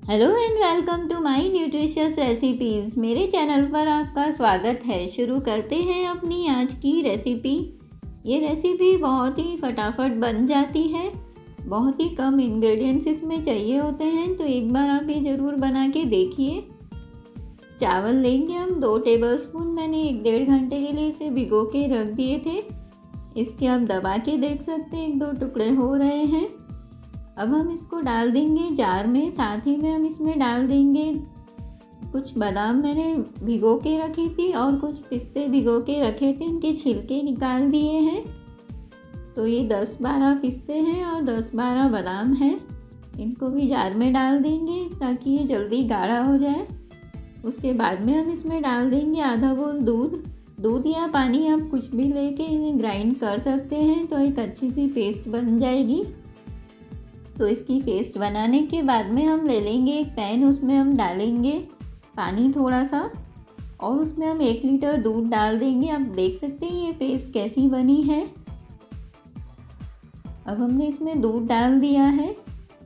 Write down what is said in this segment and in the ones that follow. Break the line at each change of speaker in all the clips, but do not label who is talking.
Hello and welcome to my nutritious recipes मेरे channel पर आपका स्वागत है। शुरू करते हैं अपनी आज की रेसिपी ये रेसिपी बहुत ही फटाफट बन जाती है। बहुत ही कम इंग्रेडिएंट्स इसमें चाहिए होते हैं। तो एक बार आप ये ज़रूर बना के देखिए। चावल लेंगे हम। दो टेबल स्पून मैंने एक डेढ़ घंटे के लिए इसे भिगो के रख दिए थे। इसके आप दबा के देख सकते हैं। एक दो टुकड़े हो रहे हैं। अब हम इसको डाल देंगे जार में, साथ ही में हम इसमें डाल देंगे कुछ बादाम मैंने भिगो के रखी थी और कुछ पिस्ते भिगो के रखे थे, इनके छिलके निकाल दिए हैं। तो ये दस बारह पिस्ते हैं और दस बारह बादाम हैं। इनको भी जार में डाल देंगे ताकि ये जल्दी गाढ़ा हो जाए। उसके बाद में हम इसमें डाल देंगे आधा बोल दूध। दूध या पानी आप कुछ भी लेके इन्हें ग्राइंड कर सकते हैं तो एक अच्छी सी पेस्ट बन जाएगी। तो इसकी पेस्ट बनाने के बाद में हम ले लेंगे एक पैन उसमें हम डालेंगे पानी थोड़ा सा और उसमें हम एक लीटर दूध डाल देंगे। आप देख सकते हैं ये पेस्ट कैसी बनी है। अब हमने इसमें दूध डाल दिया है।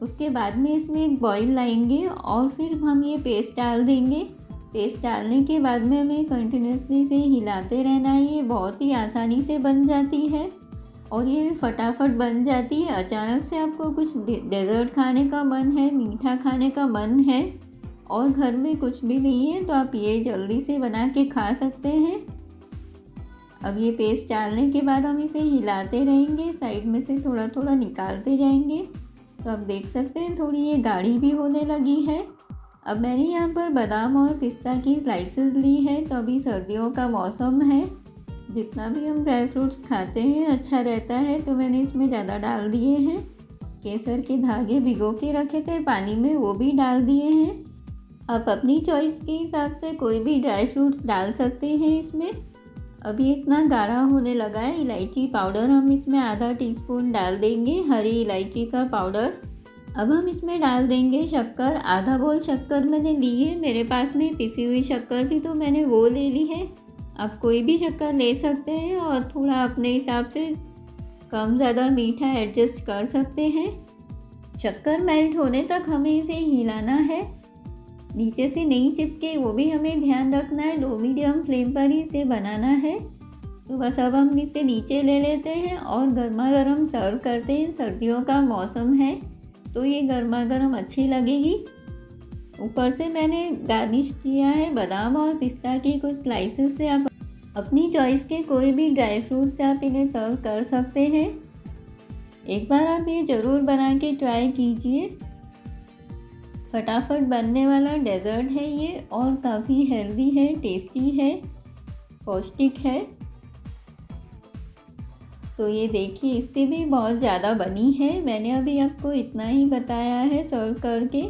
उसके बाद में इसमें एक बॉईल लाएँगे और फिर हम ये पेस्ट डाल देंगे। पेस्ट डालने के बाद में हमें कंटिन्यूसली से हिलाते रहना है। ये बहुत ही आसानी से बन जाती है। और ये फटाफट बन जाती है। अचानक से आपको कुछ डेज़र्ट खाने का मन है, मीठा खाने का मन है और घर में कुछ भी नहीं है तो आप ये जल्दी से बना के खा सकते हैं। अब ये पेस्ट डालने के बाद हम इसे हिलाते रहेंगे, साइड में से थोड़ा थोड़ा निकालते जाएँगे। तो आप देख सकते हैं, थोड़ी ये गाढ़ी भी होने लगी है। अब मैंने यहाँ पर बादाम और पिस्ता की स्लाइसेस ली है तो अभी सर्दियों का मौसम है। जितना भी हम ड्राई फ्रूट्स खाते हैं अच्छा रहता है तो मैंने इसमें ज़्यादा डाल दिए हैं। केसर के धागे भिगो के रखे थे, पानी में वो भी डाल दिए हैं। आप अपनी चॉइस के हिसाब से कोई भी ड्राई फ्रूट्स डाल सकते हैं इसमें। अभी इतना गाढ़ा होने लगा है, इलायची पाउडर हम इसमें आधा टीस्पून डाल देंगे, हरी इलायची का पाउडर। अब हम इसमें डाल देंगे शक्कर, आधा बोल शक्कर मैंने ली है, मेरे पास में पिसी हुई शक्कर थी तो मैंने वो ले ली है। आप कोई भी शक्कर ले सकते हैं और थोड़ा अपने हिसाब से कम ज़्यादा मीठा एडजस्ट कर सकते हैं। शक्कर मेल्ट होने तक हमें इसे हिलाना है। नीचे से नहीं चिपके, वो भी हमें ध्यान रखना है। लो मीडियम फ्लेम पर ही इसे बनाना है। तो बस अब हम इसे नीचे ले लेते हैं और गर्मा गर्म सर्व करते हैं। सर्दियों का मौसम है तो ये गर्मा गर्म अच्छी लगेगी। ऊपर से मैंने गार्निश किया है, बादाम और पिस्ता की कुछ स्लाइसेस से आप अपनी चॉइस के कोई भी ड्राई फ्रूट से आप इन्हें सर्व कर सकते हैं। एक बार आप ये ज़रूर बना के ट्राई कीजिए। फटाफट बनने वाला डेज़र्ट है ये और काफ़ी हेल्दी है टेस्टी है, पौष्टिक है। तो ये देखिए, इससे भी बहुत ज़्यादा बनी है। मैंने अभी आपको इतना ही बताया है सर्व करके।